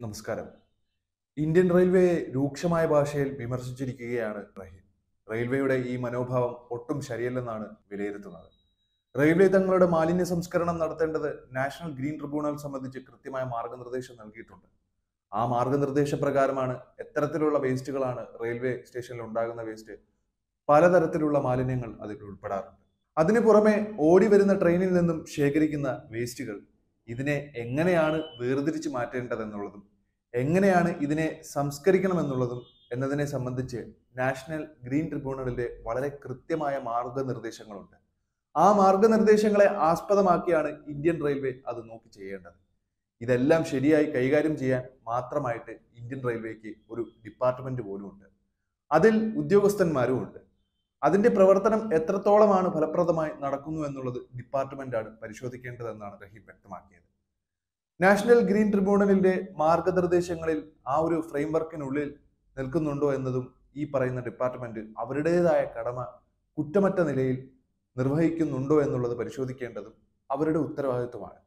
നമസ്കാരം. ഇന്ത്യൻ റെയിൽവേയെ രൂക്ഷമായ ഭാഷയിൽ വിമർശിച്ചിരിക്കുകയാണ് റഹീം. റെയിൽവേയുടെ ഈ മനോഭാവം ഒട്ടും ശരിയല്ലെന്നാണ് വിലയിരുത്തുന്നത്. റെയിൽവേ തങ്ങളുടെ മാലിന്യ സംസ്കരണം നടത്തേണ്ടത് നാഷണൽ ഗ്രീൻ ട്രിബ്യൂണൽ സംബന്ധിച്ച് കൃത്യമായ മാർഗനിർദ്ദേശം നൽകിയിട്ടുണ്ട്. ആ മാർഗനിർദ്ദേശ പ്രകാരമാണ് എത്തരത്തിലുള്ള വേസ്റ്റുകളാണ് റെയിൽവേ സ്റ്റേഷനിൽ ഉണ്ടാകുന്ന വേസ്റ്റ് പലതരത്തിലുള്ള മാലിന്യങ്ങൾ അതിൽ ഉൾപ്പെടാറുണ്ട്. അതിനു പുറമെ ഓടി വരുന്ന ട്രെയിനിൽ നിന്നും ശേഖരിക്കുന്ന വേസ്റ്റുകൾ ഇതിനെ എങ്ങനെയാണ് വേർതിരിച്ച് മാറ്റേണ്ടതെന്നുള്ളതും എങ്ങനെയാണ് ഇതിനെ സംസ്കരിക്കണമെന്നുള്ളതും എന്നതിനെ സംബന്ധിച്ച് നാഷണൽ ഗ്രീൻ ട്രിബ്യൂണലിന്റെ വളരെ കൃത്യമായ മാർഗനിർദ്ദേശങ്ങളുണ്ട്. ആ മാർഗനിർദ്ദേശങ്ങളെ ആസ്പദമാക്കിയാണ് ഇന്ത്യൻ റെയിൽവേ അത് നോക്കി ചെയ്യേണ്ടത്. ഇതെല്ലാം ശരിയായി കൈകാര്യം ചെയ്യാൻ മാത്രമായിട്ട് ഇന്ത്യൻ റെയിൽവേക്ക് ഒരു ഡിപ്പാർട്ട്മെന്റ് പോലും ഉണ്ട് അതിൽ ഉദ്യോഗസ്ഥന്മാരും ഉണ്ട് അതിന്റെ പ്രവർത്തനം എത്രത്തോളമാണ് ഫലപ്രദമായി നടക്കുന്നു എന്നുള്ളത് ഡിപ്പാർട്ട്മെന്റാണ് പരിശോധിക്കേണ്ടതെന്നാണ് റഹീം വ്യക്തമാക്കിയത്. നാഷണൽ ഗ്രീൻ ട്രിബ്യൂണലിന്റെ മാർഗനിർദ്ദേശങ്ങളിൽ ആ ഒരു ഫ്രെയിംവർക്കിനുള്ളിൽ നിൽക്കുന്നുണ്ടോ എന്നതും ഈ പറയുന്ന ഡിപ്പാർട്ട്മെന്റ് അവരുടേതായ കടമ കുറ്റമറ്റ നിലയിൽ നിർവഹിക്കുന്നുണ്ടോ എന്നുള്ളത് പരിശോധിക്കേണ്ടതും അവരുടെ ഉത്തരവാദിത്വമാണ്.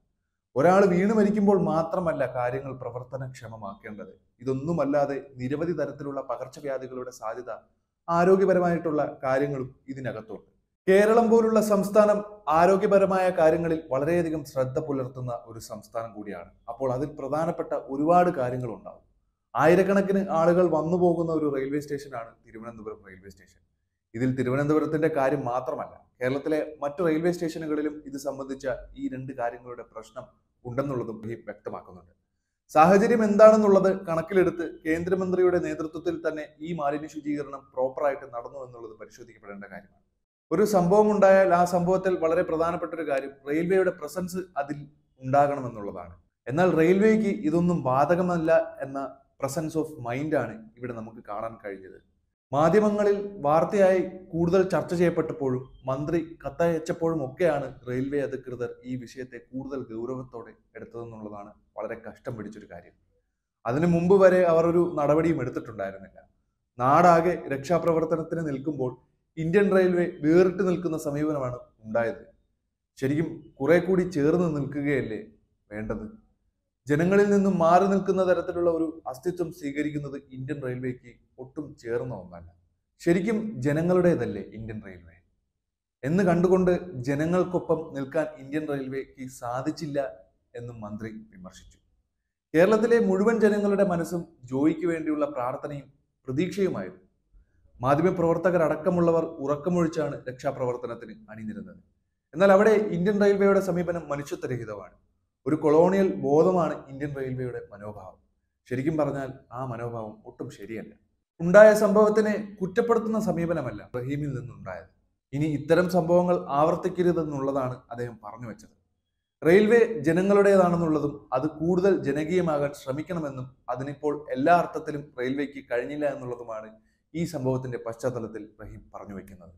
ഒരാൾ വീണ് മരിക്കുമ്പോൾ മാത്രമല്ല കാര്യങ്ങൾ പ്രവർത്തനക്ഷമമാക്കേണ്ടത്. ഇതൊന്നുമല്ലാതെ നിരവധി തരത്തിലുള്ള പകർച്ചവ്യാധികളുടെ സാധ്യത ആരോഗ്യപരമായിട്ടുള്ള കാര്യങ്ങളും ഇതിനകത്തുണ്ട്. കേരളം പോലുള്ള സംസ്ഥാനം ആരോഗ്യപരമായ കാര്യങ്ങളിൽ വളരെയധികം ശ്രദ്ധ പുലർത്തുന്ന ഒരു സംസ്ഥാനം കൂടിയാണ്. അപ്പോൾ അതിൽ പ്രധാനപ്പെട്ട ഒരുപാട് കാര്യങ്ങൾ ഉണ്ടാവും ആയിരക്കണക്കിന് ആളുകൾ വന്നു പോകുന്ന ഒരു റെയിൽവേ സ്റ്റേഷനാണ് തിരുവനന്തപുരം റെയിൽവേ സ്റ്റേഷൻ. ഇതിൽ തിരുവനന്തപുരത്തിന്റെ കാര്യം മാത്രമല്ല കേരളത്തിലെ മറ്റു റെയിൽവേ സ്റ്റേഷനുകളിലും ഇത് സംബന്ധിച്ച ഈ രണ്ട് കാര്യങ്ങളുടെ പ്രശ്നം ഉണ്ടെന്നുള്ളതും വ്യക്തമാക്കുന്നുണ്ട്. സാഹചര്യം എന്താണെന്നുള്ളത് കണക്കിലെടുത്ത് കേന്ദ്രമന്ത്രിയുടെ നേതൃത്വത്തിൽ തന്നെ ഈ മാലിന്യ ശുചീകരണം പ്രോപ്പറായിട്ട് നടന്നു എന്നുള്ളത് പരിശോധിക്കപ്പെടേണ്ട കാര്യമാണ്. ഒരു സംഭവം ഉണ്ടായാൽ ആ സംഭവത്തിൽ വളരെ പ്രധാനപ്പെട്ട ഒരു കാര്യം റെയിൽവേയുടെ പ്രസൻസ് അതിൽ ഉണ്ടാകണമെന്നുള്ളതാണ്. എന്നാൽ റെയിൽവേക്ക് ഇതൊന്നും ബാധകമല്ല എന്ന പ്രസൻസ് ഓഫ് മൈൻഡാണ് ഇവിടെ നമുക്ക് കാണാൻ കഴിഞ്ഞത്. മാധ്യമങ്ങളിൽ വാർത്തയായി കൂടുതൽ ചർച്ച ചെയ്യപ്പെട്ടപ്പോഴും മന്ത്രി കത്തയച്ചപ്പോഴും ഒക്കെയാണ് റെയിൽവേ അധികൃതർ ഈ വിഷയത്തെ കൂടുതൽ ഗൗരവത്തോടെ എടുത്തതെന്നുള്ളതാണ് വളരെ കഷ്ടം പിടിച്ചൊരു കാര്യം. അതിനു മുമ്പ് വരെ അവർ ഒരു നടപടിയും എടുത്തിട്ടുണ്ടായിരുന്നില്ല. നാടാകെ രക്ഷാപ്രവർത്തനത്തിന് നിൽക്കുമ്പോൾ ഇന്ത്യൻ റെയിൽവേ വേറിട്ട് നിൽക്കുന്ന സമീപനമാണ് ഉണ്ടായത്. ശരിക്കും കുറെ കൂടി ചേർന്ന് നിൽക്കുകയല്ലേ വേണ്ടത്? ജനങ്ങളിൽ നിന്നും മാറി നിൽക്കുന്ന തരത്തിലുള്ള ഒരു അസ്തിത്വം സ്വീകരിക്കുന്നത് ഇന്ത്യൻ റെയിൽവേക്ക് ഒട്ടും ചേർന്ന ഒന്നല്ല. ശരിക്കും ജനങ്ങളുടേതല്ലേ ഇന്ത്യൻ റെയിൽവേ? എന്ന് കണ്ടുകൊണ്ട് ജനങ്ങൾക്കൊപ്പം നിൽക്കാൻ ഇന്ത്യൻ റെയിൽവേക്ക് സാധിച്ചില്ല എന്നും മന്ത്രി വിമർശിച്ചു. കേരളത്തിലെ മുഴുവൻ ജനങ്ങളുടെ മനസ്സും ജോയിക്ക് വേണ്ടിയുള്ള പ്രാർത്ഥനയും പ്രതീക്ഷയുമായിരുന്നു. മാധ്യമപ്രവർത്തകരടക്കമുള്ളവർ ഉറക്കമൊഴിച്ചാണ് രക്ഷാപ്രവർത്തനത്തിന് അണിനിരുന്നത്. എന്നാൽ അവിടെ ഇന്ത്യൻ റെയിൽവേയുടെ സമീപനം മനുഷ്യത്വരഹിതമാണ്. ഒരു കൊളോണിയൽ ബോധമാണ് ഇന്ത്യൻ റെയിൽവേയുടെ മനോഭാവം. ശരിക്കും പറഞ്ഞാൽ ആ മനോഭാവം ഒട്ടും ശരിയല്ല. ഉണ്ടായ സംഭവത്തിനെ കുറ്റപ്പെടുത്തുന്ന സമീപനമല്ല റഹീമിൽ നിന്നുണ്ടായത്. ഇനി ഇത്തരം സംഭവങ്ങൾ ആവർത്തിക്കരുതെന്നുള്ളതാണ് അദ്ദേഹം പറഞ്ഞു വെച്ചത്. റെയിൽവേ ജനങ്ങളുടേതാണെന്നുള്ളതും അത് കൂടുതൽ ജനകീയമാകാൻ ശ്രമിക്കണമെന്നും അതിനിപ്പോൾ എല്ലാ അർത്ഥത്തിലും റെയിൽവേക്ക് കഴിഞ്ഞില്ല എന്നുള്ളതുമാണ് ഈ സംഭവത്തിന്റെ പശ്ചാത്തലത്തിൽ റഹീം പറഞ്ഞു വെക്കുന്നത്.